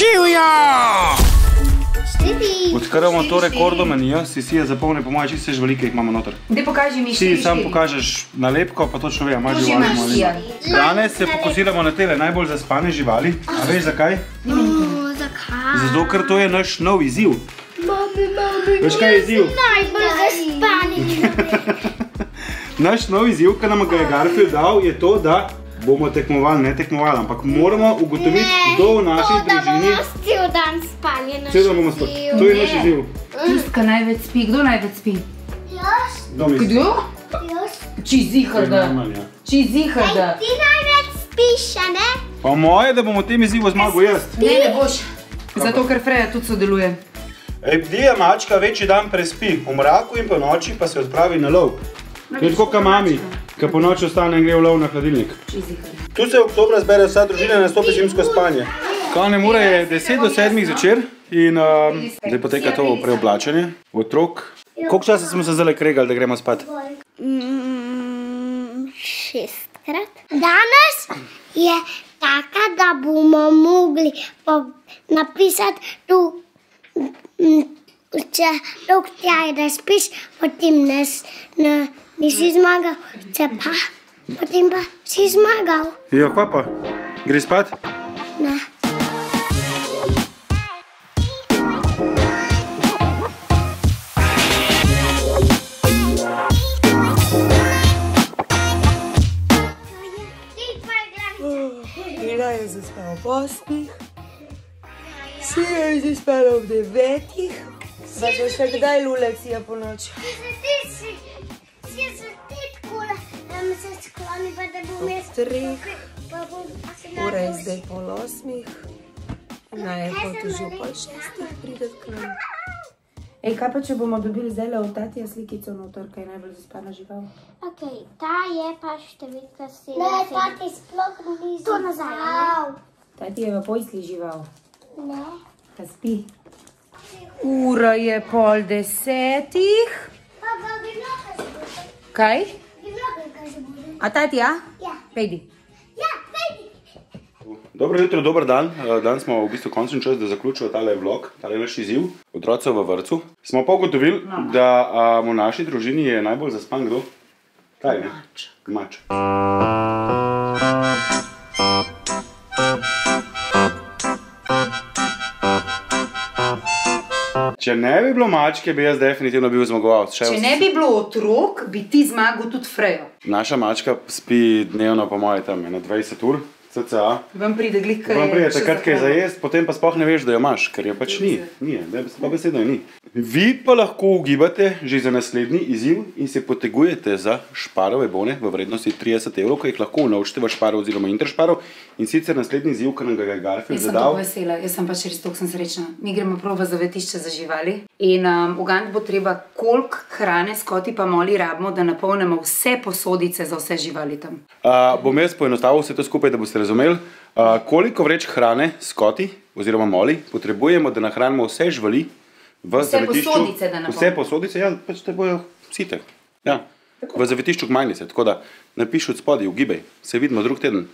Živijo! Odkar imamo to rekordomanijo, si si je zapomnil, po mojem, čisto žvelike jih imamo noter. Dej pokaži mi Si štiri, sam pokažeš nalepko, pa točno ve, imaš živali. imaš ti. Danes se fokusiramo na tele najbolj zaspane živali. A veš zakaj? O, zakaj? Zato, ker to je naš nov izziv. Mami, mami, Veš, kaj je izziv? najbolj zaspani. Naš nov izziv, ki nam ga je Garfield dal, je to, da bomo tekmovali, ne tekmovali, ampak moramo ugotoviti, kdo v naši družini. Da bomo cel dan spali. naš Celo bomo spali. To je naš izziv. Tistka največ spi. Kdo največ spi? Jaz, Kdo jaz. Či zihar da. Ja. Či zihar da. Ti največ spiš, a ne? Pa moje, da bomo v tem izzivu zmagal jaz. Ne, ne boš. Zato, ker Freja tudi sodeluje. Epidija mačka večji dan prespi, v mraku in po noči pa se odpravi na lov. To je tako, kot mami, ki po noči ostane in gre v lov na hladilnik. Tu se oktobra zbere vsa družina in nastopi zimsko spanje. Kalne ure je 10 do 7 zvečer in um, zdaj poteka to preoblačenje otrok. Koliko časa smo se zdaj kregali, da gremo spat? Mm, šestkrat. Danes je taka, da bomo mogli napisati tu, če dolg da spiš, potem ne, s- ne, nisi zmagal, če pa, potem pa si zmagal. Ja, kva pa? Gre spat? Ne. Ina je zaspala ob osmih, Sija je zaspala ob devetih. Pa so še kdaj lulekcija po noči? Ob treh, ura je zdaj pol osmih. Naj je hotel že ob pol šestih prideti k nam. Ej, kaj pa če bomo dobili zdaj od tatija slikico noter, kaj je najbolj zaspana žival? Okay, ta je pa številka 7. Ne, ta ti sploh ni To nazaj. Tati je v pojsli žival, Ne. pa spi. Ura je pol desetih. Pa bi lahko se bude. Kaj? Bi lahko kaj se bude. A tati, ja? Ja. Pejdi. Ja, vedi. Dobro jutro, dober dan. Eh, Danes smo v bistvu končni čas, da zaključimo tale vlog, tale naš izziv, otroci v vrtu. Smo pa ugotovili, da a, v naši družini je najbolj zaspan kdo? Kaj je? Mač. Če ne bi bilo mačke, bi jaz definitivno bil zmagovalec. Če vse- ne bi bilo otrok, bi ti zmagal tudi Frejo. Naša mačka spi dnevno, po mojem, tam na 20 ur, cca. Vam pride glik, kaj Vam pride takrat, kaj je za jesti, potem pa sploh ne veš, da jo imaš, ker jo pač ni. ni je, ne, pa besedno je ni. Vi pa lahko ugibate že za naslednji izziv in se potegujete za šparove bone v vrednosti 30 evrov, ki jih lahko unovčite v šparo oziroma interšparo. In sicer naslednji izziv, ki nam ga je Garfield Jaz sem zadal. tako vesela, jaz sem pač res tako sem srečna. Mi gremo prav v zavetišče za živali in um, ugant bo treba, koliko hrane skoti pa moli rabimo, da napolnimo vse posodice za vse živali tam. Uh, bom jaz poenostavil vse to skupaj, da boste razumeli, uh, koliko vreč hrane skoti oziroma moli potrebujemo, da nahranimo vse živali v Vse zavetišču. posodice, da napolnimo. Vse posodice, ja, pač te bojo site. Ja. V zavetišču gmajnice, tako da napiši od spodaj, ugibaj, se vidimo drug teden.